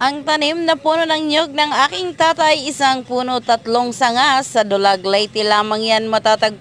Ang tanim na puno ng nyog ng aking tatay, isang puno tatlong sanga sa Dulag Leyte lamang yan matatagpuan.